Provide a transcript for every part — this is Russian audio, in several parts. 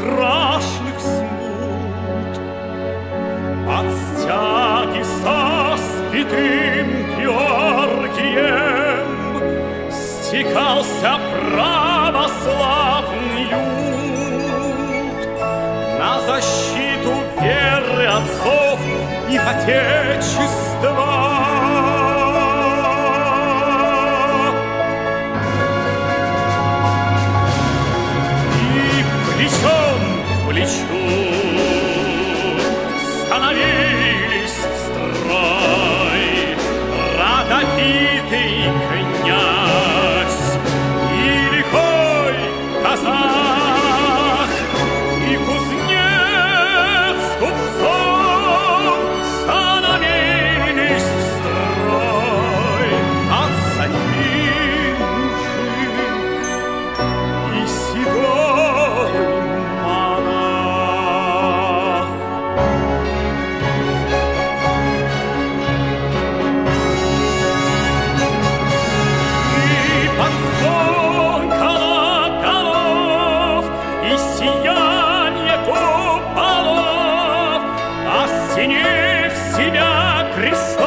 страшных смут. От стяги со святым Георгием Стекался православный люд. На защиту веры отцов и отечества 弟弟，嘿。стене в себя крест.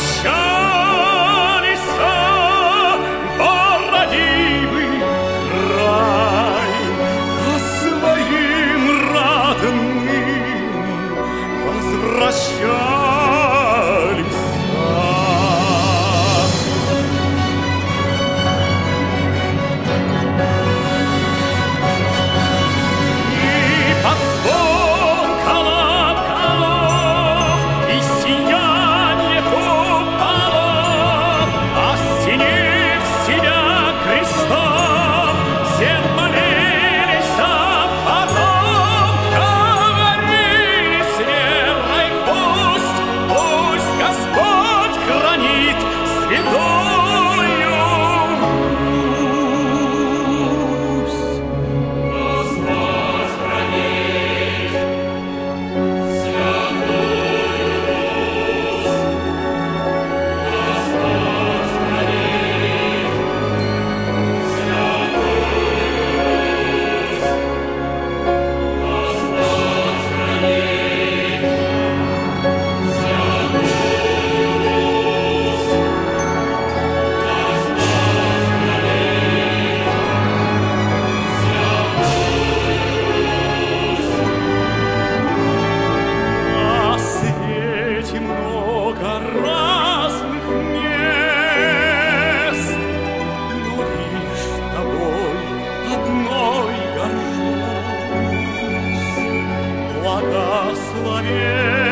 show. It's благословен.